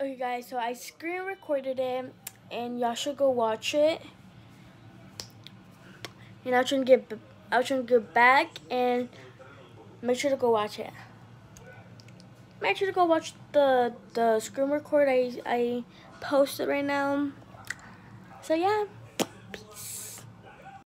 Okay guys, so I screen recorded it and y'all should go watch it. And I'll try to get I'll try to get back and make sure to go watch it. Make sure to go watch the the screen record I I posted right now. So yeah, peace.